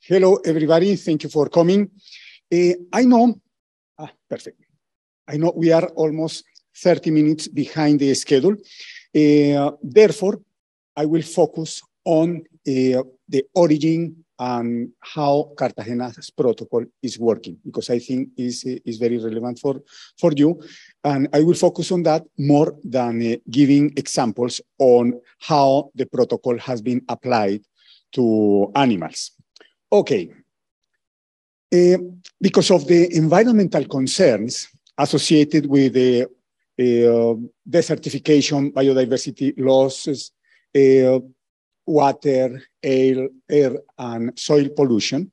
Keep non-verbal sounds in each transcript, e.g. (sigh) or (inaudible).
Hello, everybody. Thank you for coming. Uh, I know, ah, perfect. I know we are almost 30 minutes behind the schedule. Uh, therefore, I will focus on uh, the origin and how Cartagena's protocol is working, because I think is is very relevant for, for you. And I will focus on that more than giving examples on how the protocol has been applied to animals. Okay. Uh, because of the environmental concerns associated with the uh, desertification, biodiversity losses, uh, water, air, air, and soil pollution,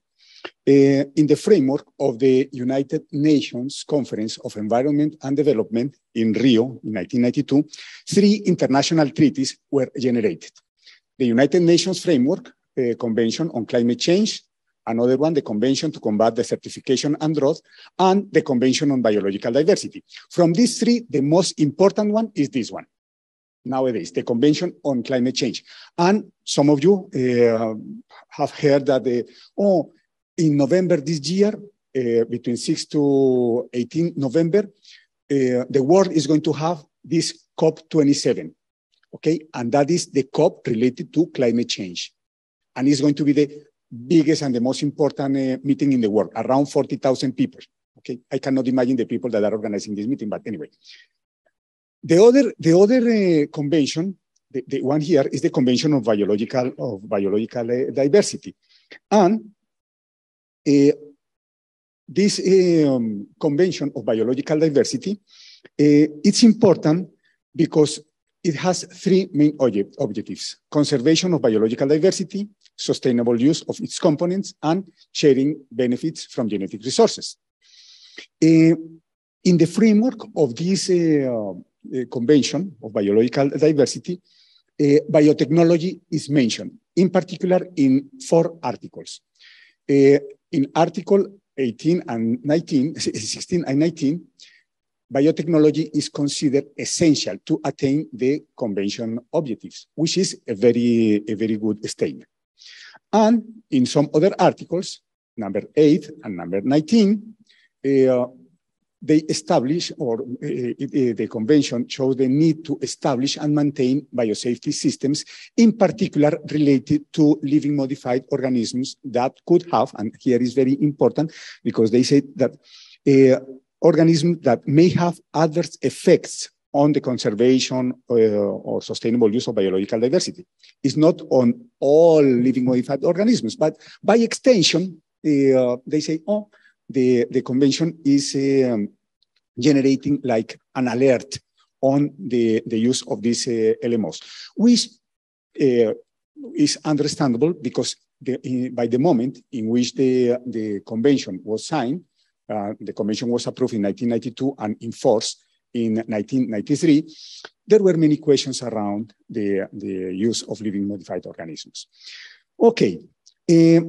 in the framework of the United Nations Conference of Environment and Development in Rio in 1992, three international treaties were generated. The United Nations Framework uh, Convention on Climate Change, another one, the Convention to Combat Desertification and Drought, and the Convention on Biological Diversity. From these three, the most important one is this one, nowadays, the Convention on Climate Change. And some of you uh, have heard that, the, oh, in November this year, uh, between 6 to 18 November, uh, the world is going to have this COP27, okay? And that is the COP related to climate change. And it's going to be the biggest and the most important uh, meeting in the world, around 40,000 people. Okay, I cannot imagine the people that are organizing this meeting, but anyway. The other, the other uh, convention, the, the, one here is the Convention of Biological, of Biological uh, Diversity. And uh, this um, Convention of Biological Diversity, uh, it's important because it has three main object, objectives, conservation of biological diversity, sustainable use of its components, and sharing benefits from genetic resources. Uh, in the framework of this uh, uh, Convention of Biological Diversity, biotechnology is mentioned, in particular in four articles. in Article 18 and 19, (laughs) 16 and 19, biotechnology is considered essential to attain the convention objectives, which is a very, a very good statement. And in some other articles, number eight and number 19, uh, they establish, or uh, uh, the convention shows the need to establish and maintain biosafety systems, in particular related to living modified organisms that could have, and here is very important because they say that uh, organisms that may have adverse effects on the conservation uh, or sustainable use of biological diversity. It's not on all living modified organisms, but by extension, uh, they say, oh, the, the convention is um, generating like an alert on the, the use of these uh, LMOs, which uh, is understandable because the, by the moment in which the, the convention was signed, uh, the convention was approved in 1992 and enforced in 1993, there were many questions around the, the use of living modified organisms. Okay, uh,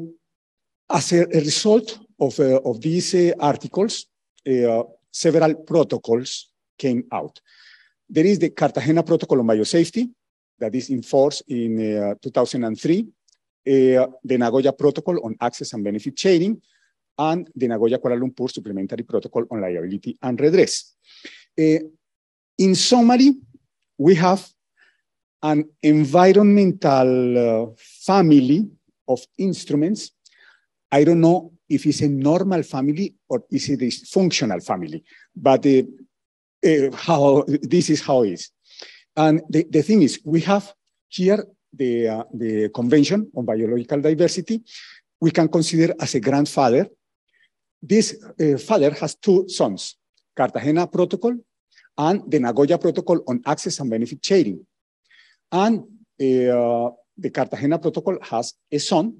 as a, a, result of, uh, of these uh, articles, uh, several protocols came out. There is the Cartagena Protocol on Biosafety that is in in uh, 2003, uh, the Nagoya Protocol on Access and Benefit Sharing, and the Nagoya Kuala Lumpur Supplementary Protocol on Liability and Redress. Uh, in summary, we have an environmental uh, family of instruments. I don't know if it's a normal family or is it a functional family, but uh, uh, how this is how it is. And the, the thing is, we have here the, uh, the Convention on Biological Diversity. We can consider as a grandfather. This uh, father has two sons, Cartagena Protocol and the Nagoya Protocol on Access and Benefit Sharing. And uh, the Cartagena Protocol has a son,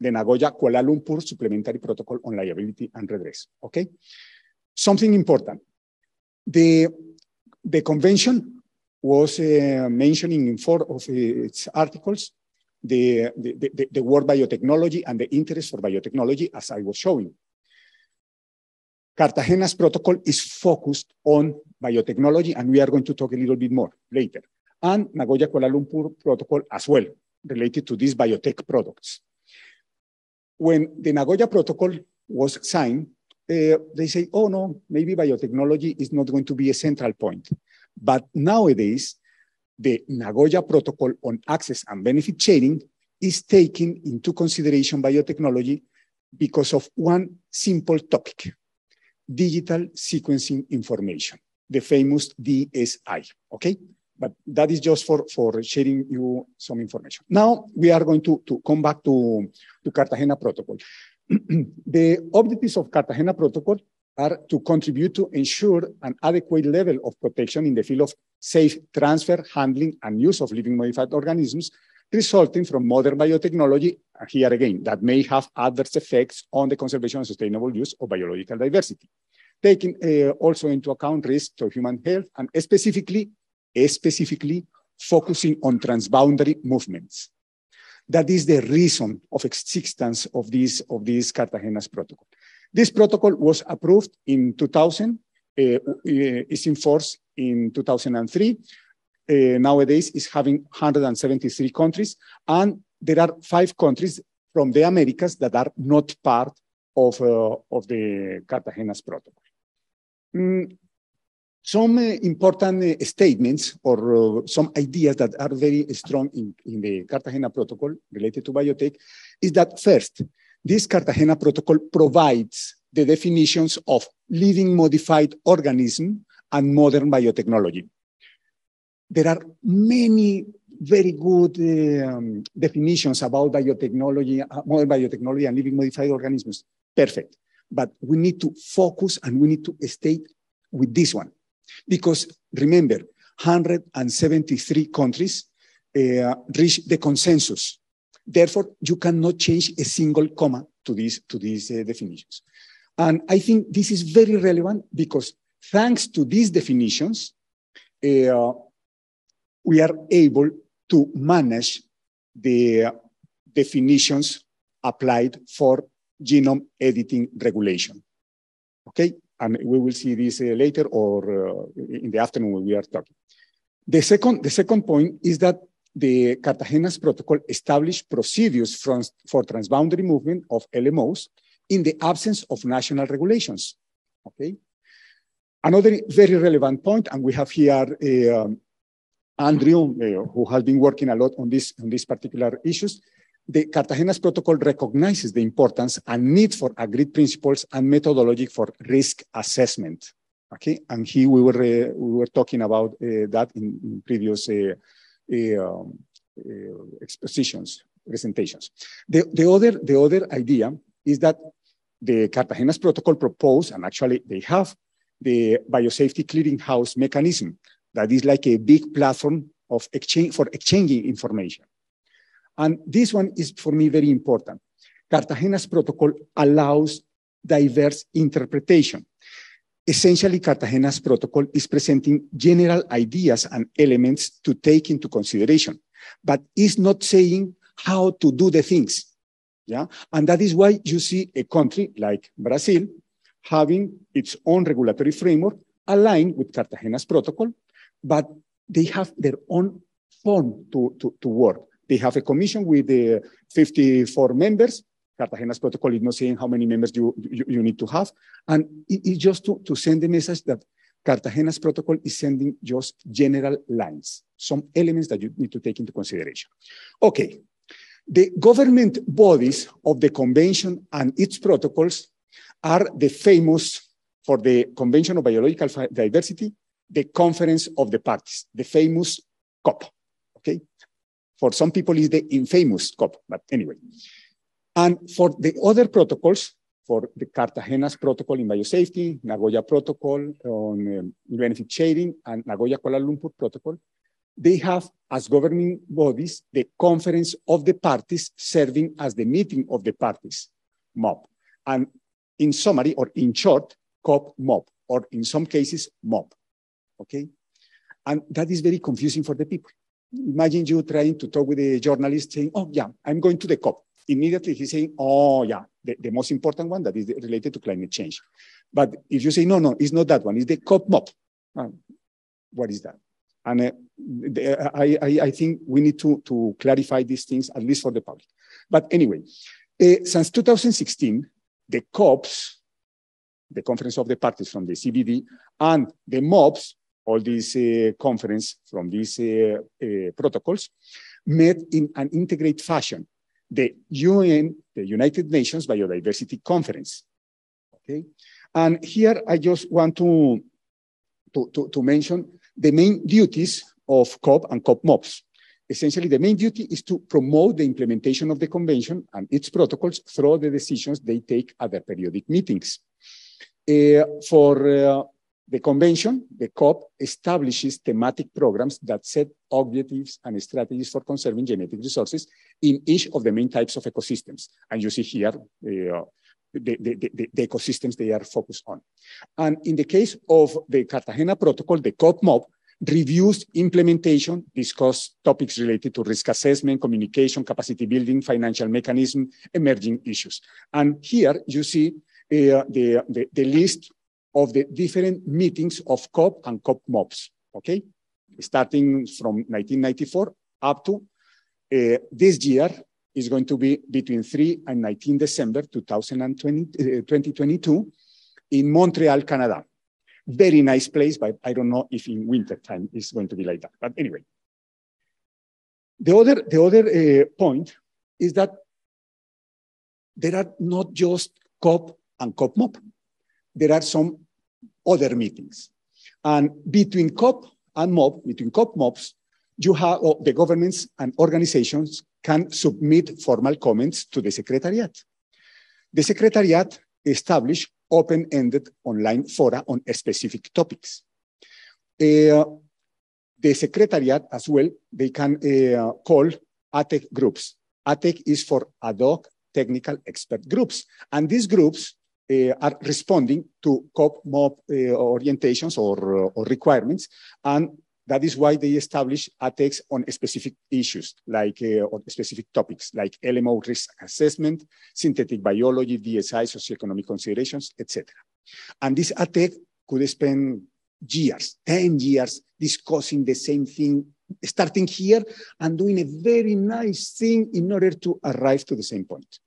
the Nagoya Kuala Lumpur Supplementary Protocol on Liability and Redress. Okay? Something important. The, the convention was uh, mentioning in four of its articles the, the, the, the word biotechnology and the interest for biotechnology, as I was showing. Cartagena's protocol is focused on biotechnology, and we are going to talk a little bit more later. And Nagoya Kuala Lumpur protocol as well, related to these biotech products. when the Nagoya Protocol was signed, uh, they say, oh no, maybe biotechnology is not going to be a central point. But nowadays, the Nagoya Protocol on access and benefit sharing is taking into consideration biotechnology because of one simple topic, digital sequencing information, the famous DSI, okay? But that is just for, for sharing you some information. Now we are going to, to come back to, to Cartagena Protocol. (clears throat) the objectives of Cartagena Protocol are to contribute to ensure an adequate level of protection in the field of safe transfer, handling, and use of living modified organisms resulting from modern biotechnology, here again, that may have adverse effects on the conservation and sustainable use of biological diversity, taking uh, also into account risks to human health and specifically, specifically focusing on transboundary movements. That is the reason of existence of this, of this Cartagena's protocol. This protocol was approved in 2000, uh, is in force in 2003. Uh, nowadays is having 173 countries, and there are five countries from the Americas that are not part of, uh, of the Cartagena's protocol. Mm, some uh, important uh, statements or uh, some ideas that are very strong in, in the Cartagena protocol related to biotech is that first, this Cartagena protocol provides the definitions of living modified organism and modern biotechnology. There are many very good um, definitions about biotechnology, uh, modern biotechnology and living modified organisms. Perfect. But we need to focus and we need to stay with this one. Because remember, 173 countries uh, reach the consensus. Therefore, you cannot change a single comma to these, to these uh, definitions. And I think this is very relevant because thanks to these definitions, uh, we are able to manage the definitions applied for genome editing regulation. Okay, and we will see this uh, later or uh, in the afternoon when we are talking. The second, the second point is that the Cartagena's protocol established procedures from, for transboundary movement of LMOs in the absence of national regulations. Okay. Another very relevant point, and we have here uh, Andrew, uh, who has been working a lot on this on these particular issues, the Cartagena's protocol recognizes the importance and need for agreed principles and methodology for risk assessment. Okay, and here we were uh, we were talking about uh, that in, in previous uh, um, expositions, presentations. The, the other the other idea is that the Cartagena's protocol propose, and actually they have the biosafety clearinghouse mechanism that is like a big platform of exchange for exchanging information. And this one is for me very important. Cartagena's protocol allows diverse interpretation. Essentially, Cartagena's protocol is presenting general ideas and elements to take into consideration, but is not saying how to do the things. Yeah. And that is why you see a country like Brazil having its own regulatory framework aligned with Cartagena's protocol, but they have their own form to, to, to work. They have a commission with uh, 54 members. Cartagena's protocol is not saying how many members you, you, you need to have. And it, it's just to, to send the message that Cartagena's protocol is sending just general lines, some elements that you need to take into consideration. Okay, the government bodies of the convention and its protocols are the famous, for the Convention of Biological Diversity, the Conference of the Parties, the famous COP, okay? For some people, it's the infamous COP, but anyway. And for the other protocols, for the Cartagena's protocol in biosafety, Nagoya protocol on um, benefit sharing, and Nagoya Kuala Lumpur protocol, they have as governing bodies the conference of the parties serving as the meeting of the parties, MOP. And in summary, or in short, COP MOP, or in some cases, MOP. Okay? And that is very confusing for the people. Imagine you trying to talk with a journalist saying, oh, yeah, I'm going to the COP. Immediately he's saying, oh, yeah, the, the most important one that is related to climate change. But if you say, no, no, it's not that one, it's the COP MOP. Uh, what is that? And uh, the, I, I, I think we need to, to clarify these things, at least for the public. But anyway, Uh, since 2016, the COPs, the Conference of the Parties from the CBD, and the MOPs, all these uh, conference from these uh, uh, protocols, met in an integrated fashion. The UN, the United Nations Biodiversity Conference. Okay, and here I just want to, to, to, to mention the main duties of COP and COP MOPs. Essentially, the main duty is to promote the implementation of the convention and its protocols through the decisions they take at their periodic meetings. Uh, for uh, the convention, the COP, establishes thematic programs that set objectives and strategies for conserving genetic resources in each of the main types of ecosystems. And you see here uh, the, the, the, the, ecosystems they are focused on. And in the case of the Cartagena Protocol, the COP MOP reviews implementation, discuss topics related to risk assessment, communication, capacity building, financial mechanism, emerging issues. And here you see uh, the, the, the list of the different meetings of COP and COP MOPs, okay? Starting from 1994 up to uh, this year is going to be between 3 and 19 December 2020, uh, 2022 in Montreal, Canada. Very nice place, but I don't know if in winter time it's going to be like that. But anyway, the other, the other uh, point is that there are not just COP and COP MOP. There are some other meetings. And between COP and MOP, between COP MOPs, you have oh, the governments and organizations can submit formal comments to the Secretariat. The Secretariat established open-ended online fora on specific topics. Uh, the Secretariat as well, they can uh, call AHTEG groups. AHTEG is for ad hoc technical expert groups. And these groups are responding to COP MOP uh, orientations or, or requirements and that is why they establish AHTEGs on specific issues, like uh, on specific topics, like LMO risk assessment, synthetic biology, DSI, socioeconomic considerations, etc. And this AHTEG could spend years, 10 years, discussing the same thing, starting here and doing a very nice thing in order to arrive to the same point,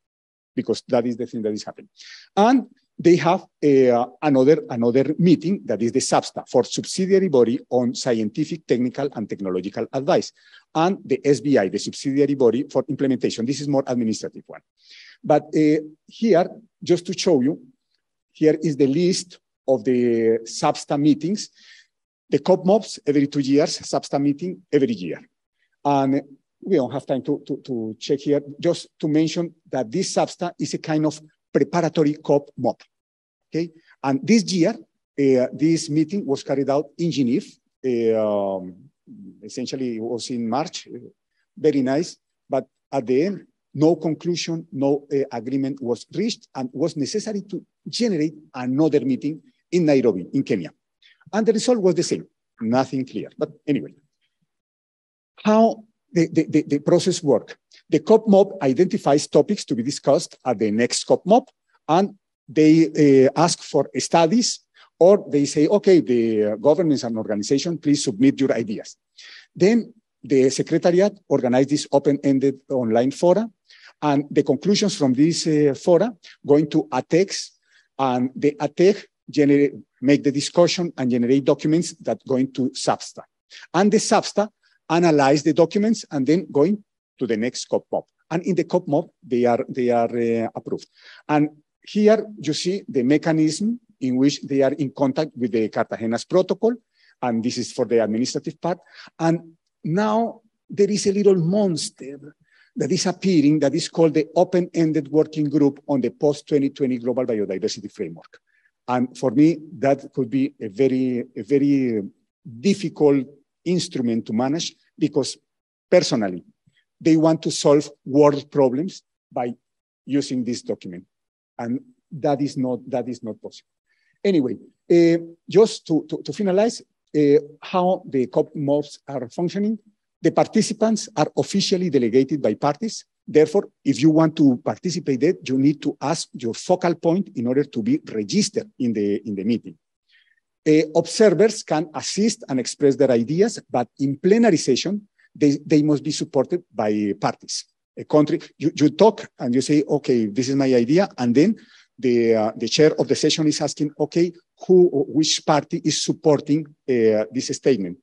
because that is the thing that is happening. And they have uh, another, another meeting that is the SBSTTA for subsidiary body on scientific, technical, and technological advice, and the SBI, the subsidiary body for implementation. This is more administrative one. But uh, here, just to show you, here is the list of the SBSTTA meetings. The COP MOPs every two years, SBSTTA meeting every year. And we don't have time to, to, to check here, just to mention that this SBSTTA is a kind of preparatory COP MOP. Okay, and this year, uh, this meeting was carried out in Geneva. Uh, um, essentially, it was in March. Uh, very nice, but at the end, no conclusion, no uh, agreement was reached, and was necessary to generate another meeting in Nairobi, in Kenya. And the result was the same, nothing clear. But anyway, how the, the, the, process work. The COP MOP identifies topics to be discussed at the next COP MOP, and they uh, ask for studies, or they say, okay, the governments and organization, please submit your ideas. Then the secretariat organized this open-ended online fora, and the conclusions from this uh, fora going to AHTEGs, and the AHTEG generate, make the discussion and generate documents that go into SBSTTA. And the SBSTTA analyze the documents and then going to the next COP MOP. And in the COP MOP, they are, they are uh, approved. And here you see the mechanism in which they are in contact with the Cartagena's protocol. And this is for the administrative part. And now there is a little monster that is appearing that is called the Open-Ended Working Group on the Post-2020 Global Biodiversity Framework. And for me, that could be a very, a very difficult instrument to manage because personally, they want to solve world problems by using this document. And that is not, that is not possible. Anyway, uh, just to, to, to finalize uh, how the COP MOPs are functioning, the participants are officially delegated by parties. Therefore, if you want to participate, there, you need to ask your focal point in order to be registered in the, in the meeting. Uh, observers can assist and express their ideas, but in plenary session, they, they must be supported by parties. a country, you, you talk and you say, okay, this is my idea. And then the, uh, the chair of the session is asking, okay, who, which party is supporting uh, this statement?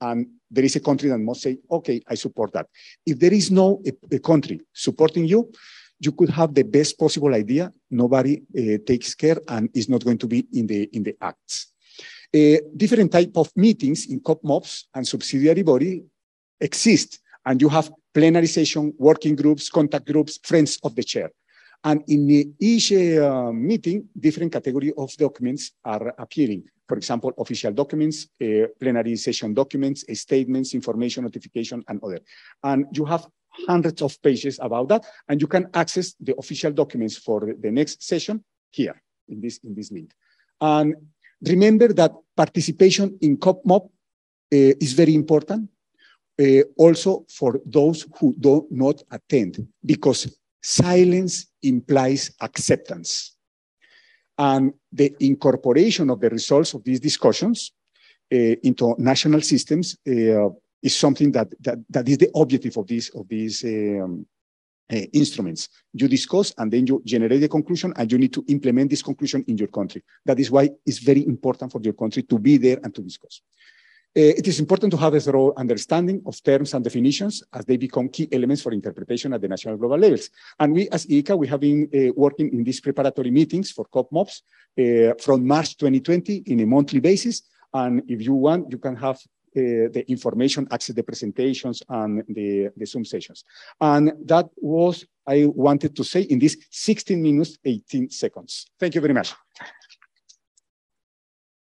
And there is a country that must say, okay, I support that. If there is no a, a country supporting you, you could have the best possible idea. Nobody uh, takes care and is not going to be in the, in the acts. Uh, different type of meetings in COPMOPs and subsidiary body exist. And you have plenary session, working groups, contact groups, friends of the chair. And in each uh, meeting, different category of documents are appearing. For example, official documents, uh, plenary session documents, statements, information, notification, and other. And you have hundreds of pages about that, and you can access the official documents for the next session here in this, in this link. And remember that participation in COPMOP uh, is very important. Uh, also for those who do not attend, because silence implies acceptance. And the incorporation of the results of these discussions uh, into national systems is something that, that, that is the objective of these, of these um, uh, instruments. You discuss and then you generate the conclusion and you need to implement this conclusion in your country. That is why it's very important for your country to be there and to discuss. Uh, it is important to have a thorough understanding of terms and definitions as they become key elements for interpretation at the national global levels. And we, as IICA, we have been uh, working in these preparatory meetings for COPMOPs uh, from March 2020 in a monthly basis. And if you want, you can have Uh, the information, access the presentations and the, the Zoom sessions. And that was I wanted to say in this 16 minutes, 18 seconds. Thank you very much.